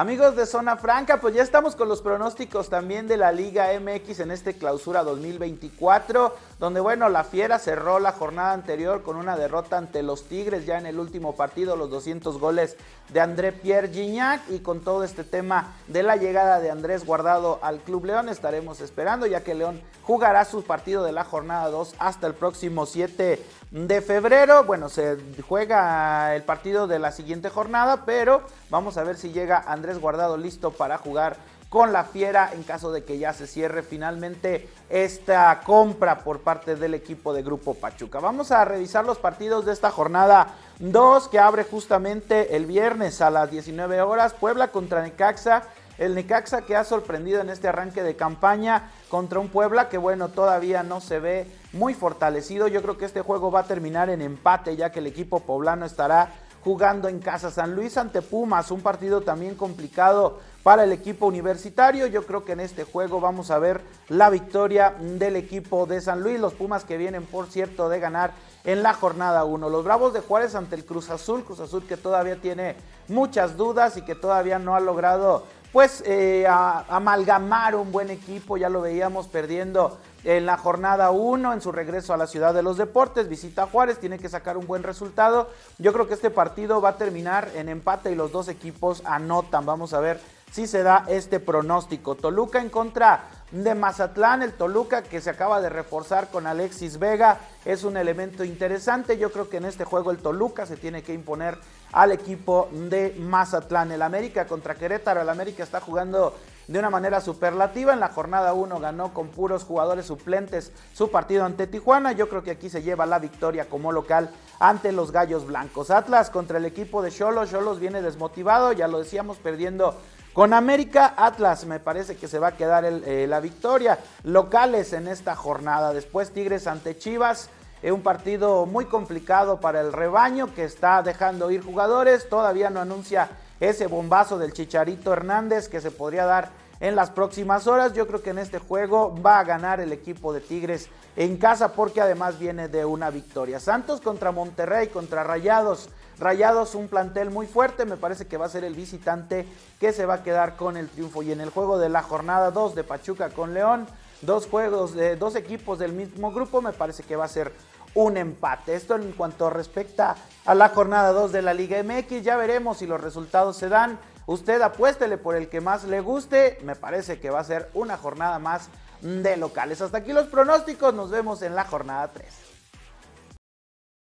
Amigos de Zona Franca, pues ya estamos con los pronósticos también de la Liga MX en este clausura 2024, donde bueno, la Fiera cerró la jornada anterior con una derrota ante los Tigres ya en el último partido, los 200 goles de André Pierre Gignac y con todo este tema de la llegada de Andrés Guardado al Club León estaremos esperando ya que León jugará su partido de la jornada 2 hasta el próximo 7 de febrero. Bueno, se juega el partido de la siguiente jornada, pero vamos a ver si llega Andrés Guardado listo para jugar con la Fiera en caso de que ya se cierre finalmente esta compra por parte del equipo de Grupo Pachuca. Vamos a revisar los partidos de esta jornada 2 que abre justamente el viernes a las 19 horas. Puebla contra Necaxa. El Necaxa que ha sorprendido en este arranque de campaña contra un Puebla que bueno todavía no se ve muy fortalecido. Yo creo que este juego va a terminar en empate ya que el equipo poblano estará jugando en casa. San Luis ante Pumas, un partido también complicado para el equipo universitario. Yo creo que en este juego vamos a ver la victoria del equipo de San Luis. Los Pumas que vienen, por cierto, de ganar en la jornada 1. Los Bravos de Juárez ante el Cruz Azul. Cruz Azul que todavía tiene muchas dudas y que todavía no ha logrado pues eh, amalgamar un buen equipo. Ya lo veíamos perdiendo en la jornada 1 en su regreso a la ciudad de los deportes, visita a Juárez, tiene que sacar un buen resultado. Yo creo que este partido va a terminar en empate y los dos equipos anotan. Vamos a ver si se da este pronóstico. Toluca en contra de Mazatlán, el Toluca que se acaba de reforzar con Alexis Vega es un elemento interesante. Yo creo que en este juego el Toluca se tiene que imponer al equipo de Mazatlán. El América contra Querétaro, el América está jugando de una manera superlativa. En la jornada 1 ganó con puros jugadores suplentes su partido ante Tijuana. Yo creo que aquí se lleva la victoria como local ante los Gallos Blancos. Atlas contra el equipo de Cholos. Cholos viene desmotivado, ya lo decíamos, perdiendo con América, Atlas me parece que se va a quedar eh, la victoria. Locales en esta jornada. Después Tigres ante Chivas. Es un partido muy complicado para el rebaño que está dejando ir jugadores. Todavía no anuncia ese bombazo del Chicharito Hernández que se podría dar en las próximas horas. Yo creo que en este juego va a ganar el equipo de Tigres en casa porque además viene de una victoria. Santos contra Monterrey, contra Rayados. Rayados un plantel muy fuerte, me parece que va a ser el visitante que se va a quedar con el triunfo. Y en el juego de la jornada 2 de Pachuca con León, dos juegos de dos equipos del mismo grupo, me parece que va a ser un empate. Esto en cuanto respecta a la jornada 2 de la Liga MX, ya veremos si los resultados se dan. Usted apuéstele por el que más le guste. Me parece que va a ser una jornada más de locales. Hasta aquí los pronósticos. Nos vemos en la jornada 3.